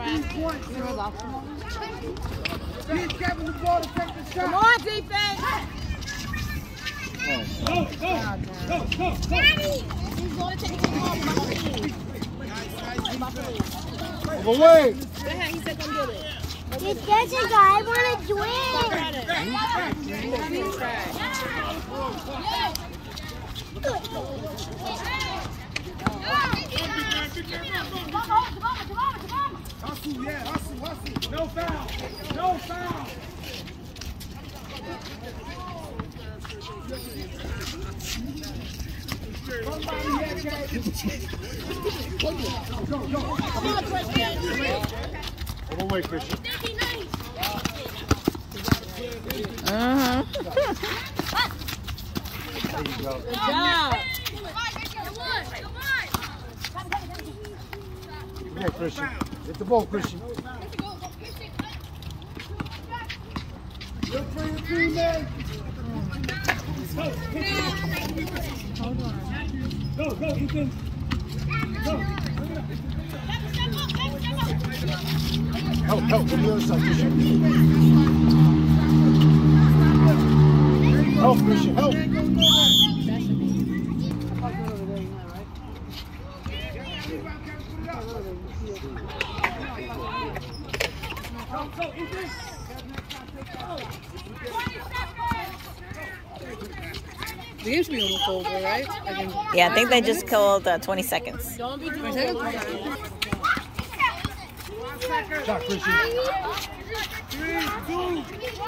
Give Kevin the ball to the. Come on, defense. Go, go, go, go, go. Daddy. He's going to take the ball. Away. Go ahead. He said come get it. It doesn't go. I want to do it. Hustle, yeah, hustle, hustle. No foul. No foul. Go. Come on, Christian. Christian. Uh-huh. There you go. Good job. Yeah, Christian. The ball, Christian. For your team, man. Go, go, Ethan. Go. Help, help from the other side, Christian. Help, Christian, help. The game should be almost over, right? I think. Yeah, I think they just called uh, 20 seconds. Don't be doing that. Shot, Christian. Yay.